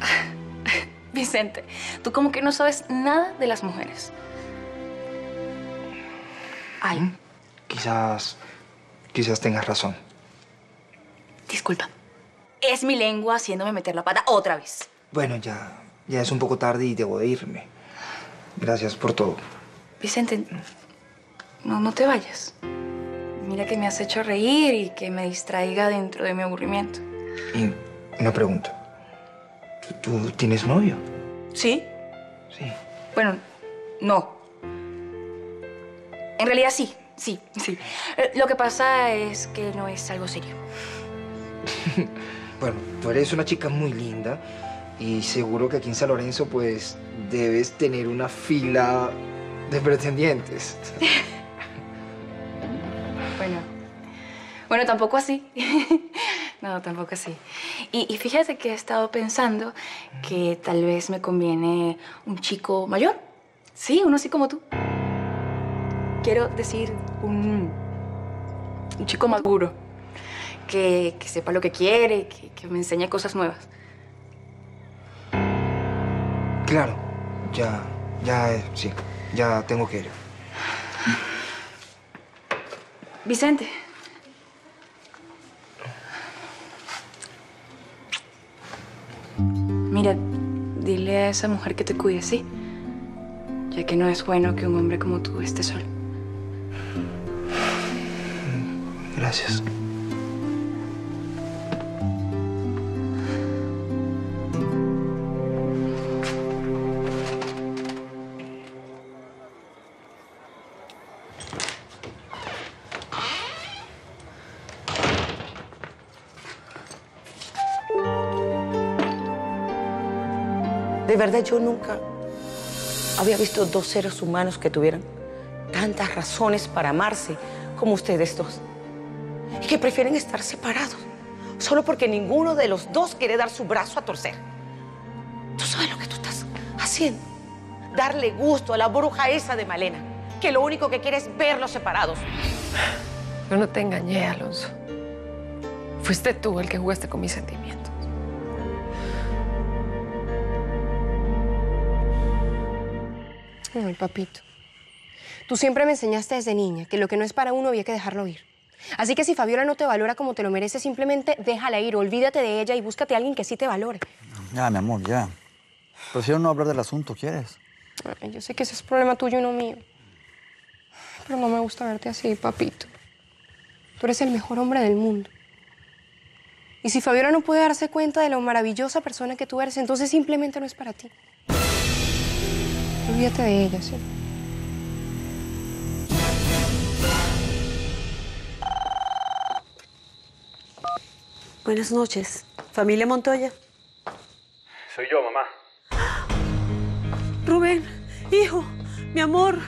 Vicente, tú como que no sabes nada de las mujeres. Ay, quizás, quizás tengas razón. Disculpa. Es mi lengua haciéndome meter la pata otra vez. Bueno, ya, ya es un poco tarde y debo de irme. Gracias por todo. Vicente, no, no te vayas. Mira que me has hecho reír y que me distraiga dentro de mi aburrimiento. Y una pregunta. ¿Tú, tú tienes novio? ¿Sí? Sí. Bueno, no. En realidad sí, sí, sí. Eh, Lo que pasa es que no es algo serio. Bueno, tú eres una chica muy linda y seguro que aquí en San Lorenzo pues debes tener una fila de pretendientes. Bueno, bueno, tampoco así. no, tampoco así. Y, y fíjate que he estado pensando que tal vez me conviene un chico mayor. Sí, uno así como tú. Quiero decir, un, un chico maduro. Que, que sepa lo que quiere, que, que me enseñe cosas nuevas. Claro, ya, ya, eh, sí, ya tengo que ir. Vicente. Mira, dile a esa mujer que te cuide, ¿sí? Ya que no es bueno que un hombre como tú esté solo. Gracias. De verdad, yo nunca había visto dos seres humanos que tuvieran tantas razones para amarse como ustedes dos. Que prefieren estar separados, solo porque ninguno de los dos quiere dar su brazo a torcer. ¿Tú sabes lo que tú estás haciendo? Darle gusto a la bruja esa de Malena, que lo único que quiere es verlos separados. Yo no te engañé, Alonso. Fuiste tú el que jugaste con mis sentimientos. Ay, papito. Tú siempre me enseñaste desde niña que lo que no es para uno había que dejarlo ir. Así que si Fabiola no te valora como te lo mereces, simplemente déjala ir, olvídate de ella y búscate a alguien que sí te valore. Ya, mi amor, ya. Prefiero no hablar del asunto, ¿quieres? Ay, yo sé que ese es problema tuyo y no mío. Pero no me gusta verte así, papito. Tú eres el mejor hombre del mundo. Y si Fabiola no puede darse cuenta de lo maravillosa persona que tú eres, entonces simplemente no es para ti. Olvídate de ella, ¿sí? Buenas noches. Familia Montoya. Soy yo, mamá. Rubén, hijo, mi amor.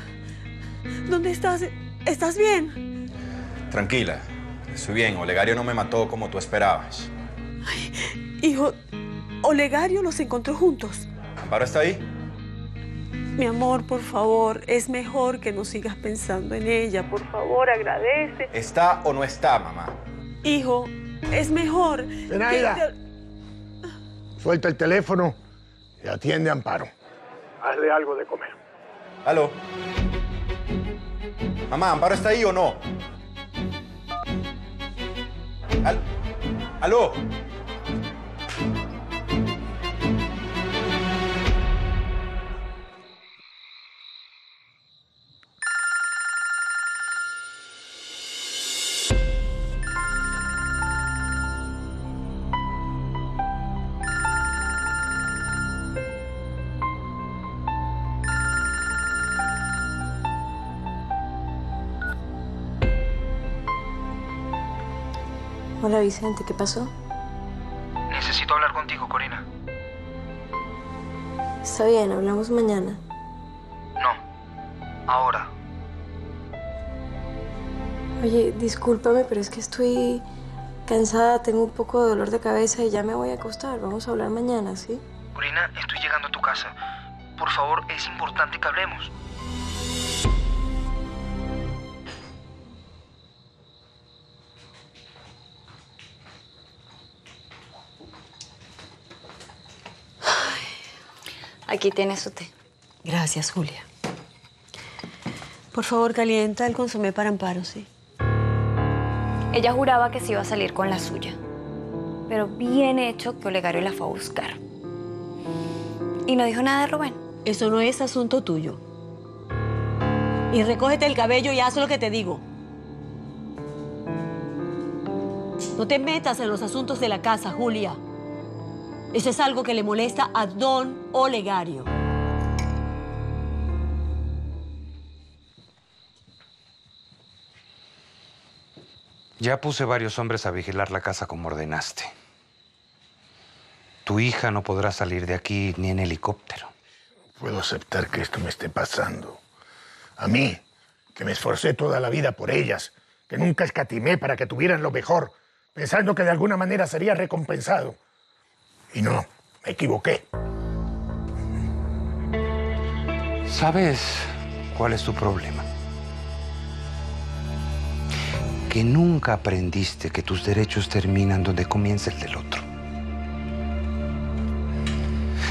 ¿Dónde estás? ¿Estás bien? Tranquila, estoy bien. Olegario no me mató como tú esperabas. Hijo, Olegario los encontró juntos. ¿Amparo está ahí? Mi amor, por favor, es mejor que no sigas pensando en ella. Por favor, agradece. ¿Está o no está, mamá? Hijo, es mejor. Zenaida. te- Suelta el teléfono y atiende a Amparo. Hazle algo de comer. ¿Aló? Mamá, ¿Amparo está ahí o no? Al- ¿Aló? Vicente, ¿qué pasó? Necesito hablar contigo, Corina. Está bien, hablamos mañana. No. Ahora. Oye, discúlpame, pero es que estoy cansada, tengo un poco de dolor de cabeza y ya me voy a acostar. Vamos a hablar mañana, ¿sí? Corina, estoy llegando a tu casa. Por favor, es importante que hablemos. Aquí tienes su té. Gracias, Julia. Por favor, calienta el consomé para Amparo, sí. Ella juraba que se iba a salir con la suya. Pero bien hecho que Olegario la fue a buscar. Y no dijo nada de Rubén. Eso no es asunto tuyo. Y recógete el cabello y haz lo que te digo. No te metas en los asuntos de la casa, Julia. Eso es algo que le molesta a Don Olegario. Ya puse varios hombres a vigilar la casa como ordenaste. Tu hija no podrá salir de aquí ni en helicóptero. Puedo aceptar que esto me esté pasando. A mí, que me esforcé toda la vida por ellas, que nunca escatimé para que tuvieran lo mejor, pensando que de alguna manera sería recompensado. Y no, me equivoqué. ¿Sabes cuál es tu problema? Que nunca aprendiste que tus derechos terminan donde comienza el del otro.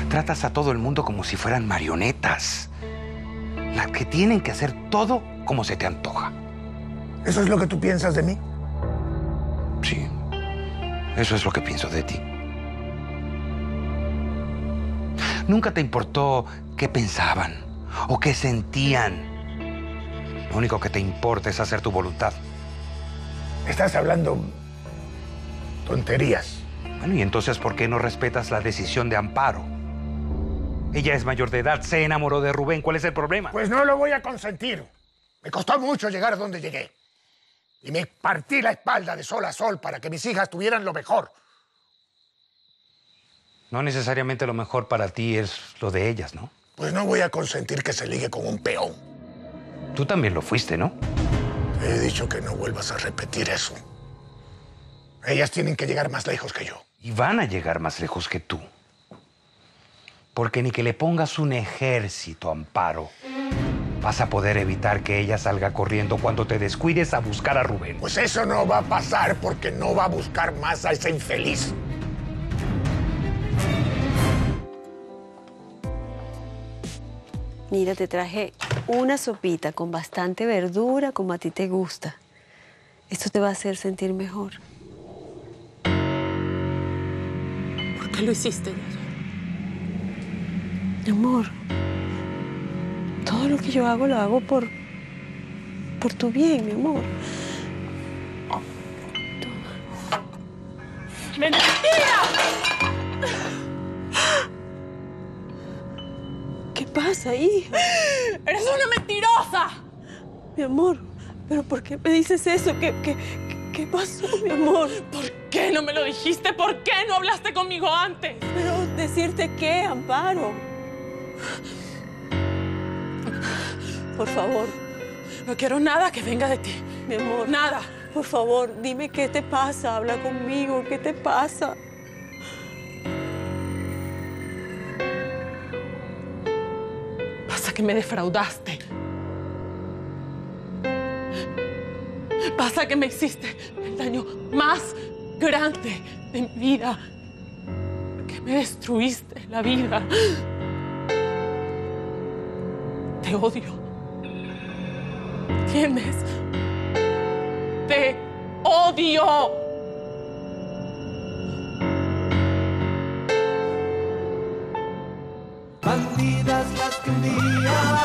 Tratas a todo el mundo como si fueran marionetas, las que tienen que hacer todo como se te antoja. ¿Eso es lo que tú piensas de mí? Sí, eso es lo que pienso de ti. Nunca te importó qué pensaban o qué sentían. Lo único que te importa es hacer tu voluntad. Estás hablando tonterías. Bueno, ¿y entonces por qué no respetas la decisión de Amparo? Ella es mayor de edad, se enamoró de Rubén. ¿Cuál es el problema? Pues no lo voy a consentir. Me costó mucho llegar donde llegué. Y me partí la espalda de sol a sol para que mis hijas tuvieran lo mejor. No necesariamente lo mejor para ti es lo de ellas, ¿no? Pues no voy a consentir que se ligue con un peón. Tú también lo fuiste, ¿no? Te he dicho que no vuelvas a repetir eso. Ellas tienen que llegar más lejos que yo. Y van a llegar más lejos que tú. Porque ni que le pongas un ejército, Amparo, vas a poder evitar que ella salga corriendo cuando te descuides a buscar a Rubén. Pues eso no va a pasar porque no va a buscar más a ese infeliz. Mira, te traje una sopita con bastante verdura como a ti te gusta. Esto te va a hacer sentir mejor. ¿Por qué lo hiciste, Yaya? Mi amor, todo lo que yo hago lo hago por, por tu bien, mi amor. ¡Mentira! Pasa, hija? ¡Eres una mentirosa! Mi amor, ¿pero por qué me dices eso? ¿Qué, qué, qué pasó, mi amor? ¿Por qué no me lo dijiste? ¿Por qué no hablaste conmigo antes? Pero decirte qué, Amparo. Por favor. No quiero nada que venga de ti. Mi amor. Nada. Por favor, dime qué te pasa. Habla conmigo. ¿Qué te pasa? Que me defraudaste. Pasa que me hiciste el daño más grande de mi vida. Que me destruiste la vida. Te odio. ¿Entiendes? Te odio. can be.